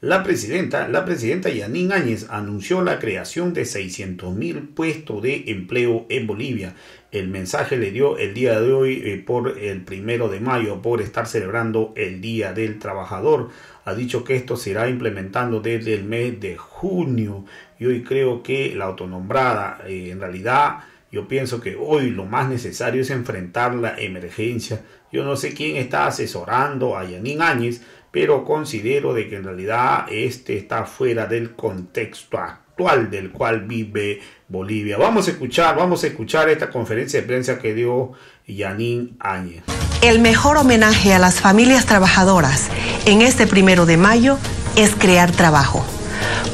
La presidenta, la presidenta Yanín Áñez anunció la creación de 600.000 puestos de empleo en Bolivia. El mensaje le dio el día de hoy eh, por el primero de mayo, por estar celebrando el Día del Trabajador. Ha dicho que esto se irá implementando desde el mes de junio. Y hoy creo que la autonombrada, eh, en realidad, yo pienso que hoy lo más necesario es enfrentar la emergencia. Yo no sé quién está asesorando a Yanín Áñez pero considero de que en realidad este está fuera del contexto actual del cual vive Bolivia. Vamos a escuchar, vamos a escuchar esta conferencia de prensa que dio Yanín Áñez. El mejor homenaje a las familias trabajadoras en este primero de mayo es crear trabajo.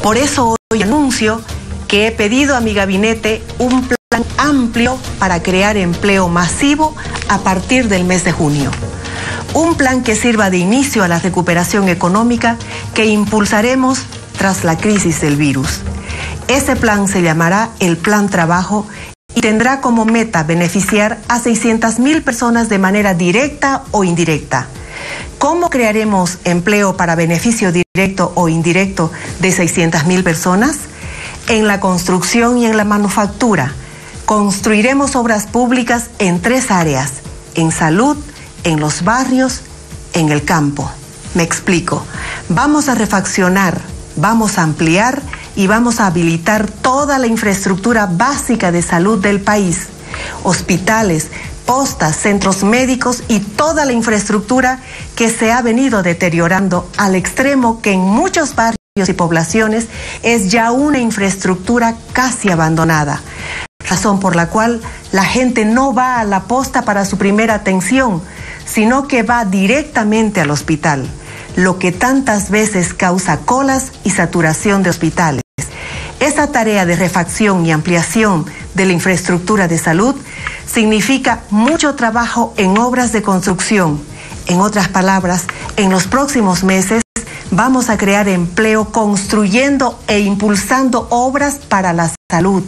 Por eso hoy anuncio que he pedido a mi gabinete un plan amplio para crear empleo masivo a partir del mes de junio un plan que sirva de inicio a la recuperación económica que impulsaremos tras la crisis del virus. Ese plan se llamará el Plan Trabajo y tendrá como meta beneficiar a 600.000 personas de manera directa o indirecta. ¿Cómo crearemos empleo para beneficio directo o indirecto de 600.000 personas? En la construcción y en la manufactura. Construiremos obras públicas en tres áreas, en salud, en los barrios, en el campo. Me explico. Vamos a refaccionar, vamos a ampliar y vamos a habilitar toda la infraestructura básica de salud del país. Hospitales, postas, centros médicos y toda la infraestructura que se ha venido deteriorando al extremo que en muchos barrios y poblaciones es ya una infraestructura casi abandonada razón por la cual la gente no va a la posta para su primera atención, sino que va directamente al hospital, lo que tantas veces causa colas y saturación de hospitales. Esa tarea de refacción y ampliación de la infraestructura de salud significa mucho trabajo en obras de construcción. En otras palabras, en los próximos meses vamos a crear empleo construyendo e impulsando obras para la salud.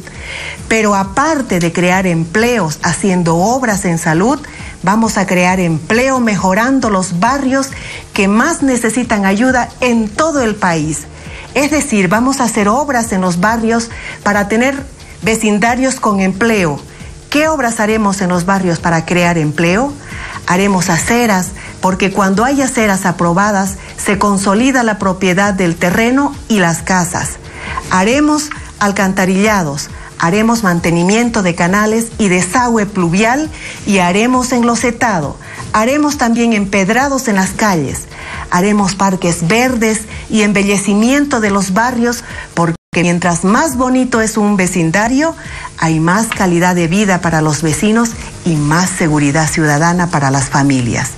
Pero aparte de crear empleos haciendo obras en salud, Vamos a crear empleo mejorando los barrios que más necesitan ayuda en todo el país. Es decir, vamos a hacer obras en los barrios para tener vecindarios con empleo. ¿Qué obras haremos en los barrios para crear empleo? Haremos aceras, porque cuando hay aceras aprobadas se consolida la propiedad del terreno y las casas. Haremos alcantarillados, haremos mantenimiento de canales y desagüe pluvial y haremos enlosetado. Haremos también empedrados en las calles. Haremos parques verdes y embellecimiento de los barrios porque mientras más bonito es un vecindario, hay más calidad de vida para los vecinos y más seguridad ciudadana para las familias.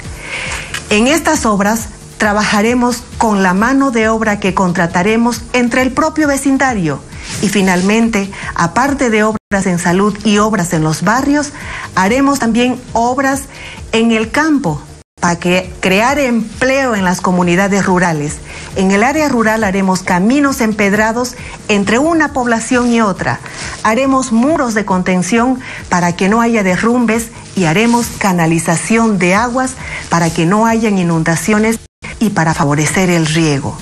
En estas obras trabajaremos con la mano de obra que contrataremos entre el propio vecindario y finalmente, aparte de obras en salud y obras en los barrios, haremos también obras en el campo para crear empleo en las comunidades rurales. En el área rural haremos caminos empedrados entre una población y otra. Haremos muros de contención para que no haya derrumbes y haremos canalización de aguas para que no hayan inundaciones y para favorecer el riego.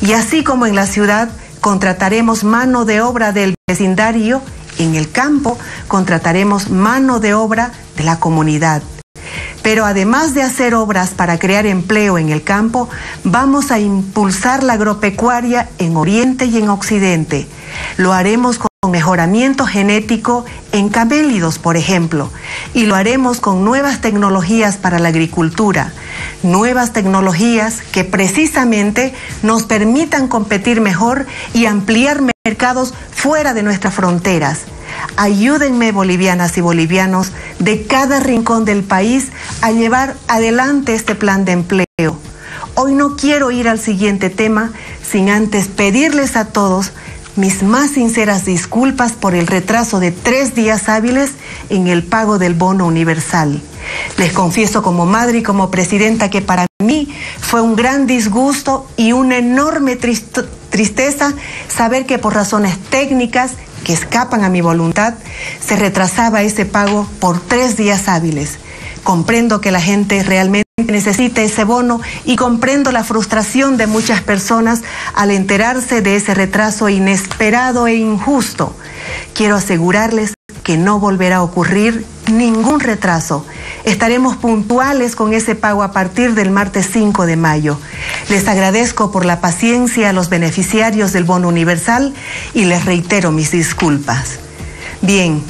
Y así como en la ciudad, contrataremos mano de obra del vecindario, en el campo contrataremos mano de obra de la comunidad. Pero además de hacer obras para crear empleo en el campo, vamos a impulsar la agropecuaria en Oriente y en Occidente. Lo haremos con mejoramiento genético en camélidos, por ejemplo, y lo haremos con nuevas tecnologías para la agricultura, nuevas tecnologías que precisamente nos permitan competir mejor y ampliar mercados fuera de nuestras fronteras. Ayúdenme, bolivianas y bolivianos, de cada rincón del país a llevar adelante este plan de empleo. Hoy no quiero ir al siguiente tema sin antes pedirles a todos mis más sinceras disculpas por el retraso de tres días hábiles en el pago del bono universal. Les confieso como madre y como presidenta que para mí fue un gran disgusto y una enorme tristeza saber que por razones técnicas que escapan a mi voluntad se retrasaba ese pago por tres días hábiles. Comprendo que la gente realmente necesita ese bono y comprendo la frustración de muchas personas al enterarse de ese retraso inesperado e injusto. Quiero asegurarles que no volverá a ocurrir ningún retraso. Estaremos puntuales con ese pago a partir del martes 5 de mayo. Les agradezco por la paciencia a los beneficiarios del bono universal y les reitero mis disculpas. Bien,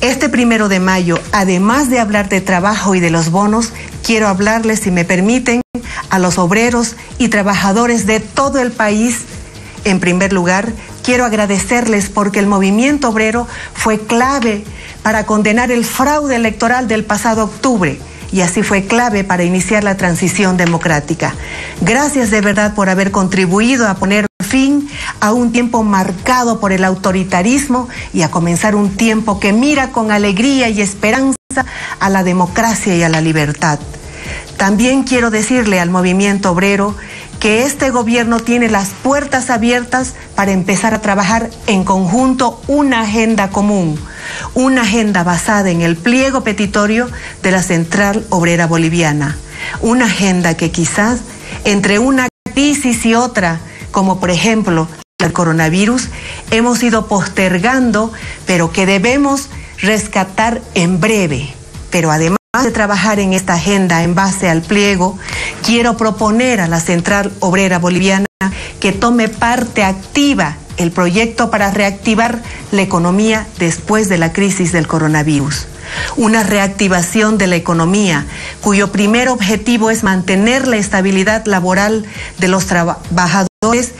este primero de mayo, además de hablar de trabajo y de los bonos, quiero hablarles, si me permiten, a los obreros y trabajadores de todo el país. En primer lugar, quiero agradecerles porque el movimiento obrero fue clave para condenar el fraude electoral del pasado octubre y así fue clave para iniciar la transición democrática. Gracias de verdad por haber contribuido a poner fin a un tiempo marcado por el autoritarismo y a comenzar un tiempo que mira con alegría y esperanza a la democracia y a la libertad. También quiero decirle al movimiento obrero que este gobierno tiene las puertas abiertas para empezar a trabajar en conjunto una agenda común, una agenda basada en el pliego petitorio de la Central Obrera Boliviana, una agenda que quizás entre una crisis y otra, como por ejemplo el coronavirus, hemos ido postergando, pero que debemos rescatar en breve. Pero además de trabajar en esta agenda en base al pliego, quiero proponer a la Central Obrera Boliviana que tome parte activa el proyecto para reactivar la economía después de la crisis del coronavirus. Una reactivación de la economía cuyo primer objetivo es mantener la estabilidad laboral de los trabajadores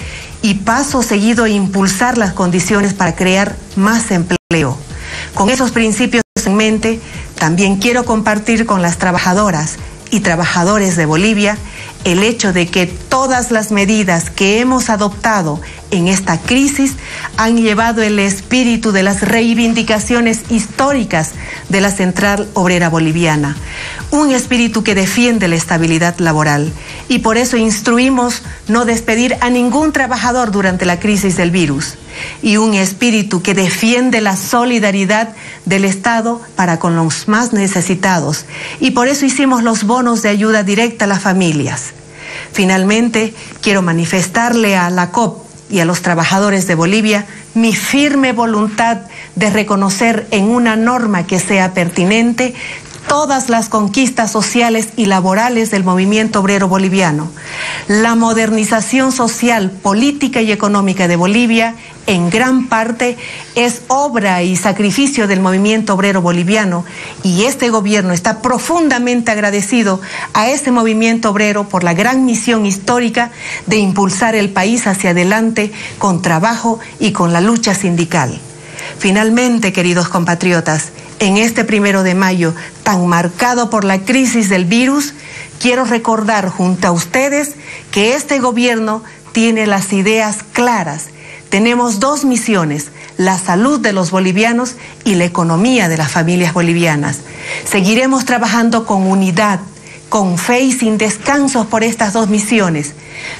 y paso seguido impulsar las condiciones para crear más empleo. Con esos principios en mente, también quiero compartir con las trabajadoras y trabajadores de Bolivia el hecho de que todas las medidas que hemos adoptado en esta crisis han llevado el espíritu de las reivindicaciones históricas de la Central Obrera Boliviana, un espíritu que defiende la estabilidad laboral y por eso instruimos no despedir a ningún trabajador durante la crisis del virus y un espíritu que defiende la solidaridad del Estado para con los más necesitados y por eso hicimos los bonos de ayuda directa a las familias. Finalmente, quiero manifestarle a la COP y a los trabajadores de Bolivia mi firme voluntad de reconocer en una norma que sea pertinente todas las conquistas sociales y laborales del movimiento obrero boliviano. La modernización social, política y económica de Bolivia en gran parte es obra y sacrificio del movimiento obrero boliviano y este gobierno está profundamente agradecido a este movimiento obrero por la gran misión histórica de impulsar el país hacia adelante con trabajo y con la lucha sindical. Finalmente, queridos compatriotas, en este primero de mayo, tan marcado por la crisis del virus, quiero recordar junto a ustedes que este gobierno tiene las ideas claras. Tenemos dos misiones, la salud de los bolivianos y la economía de las familias bolivianas. Seguiremos trabajando con unidad, con fe y sin descansos por estas dos misiones.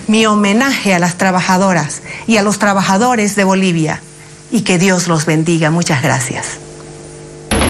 Mi homenaje a las trabajadoras y a los trabajadores de Bolivia. Y que Dios los bendiga. Muchas gracias.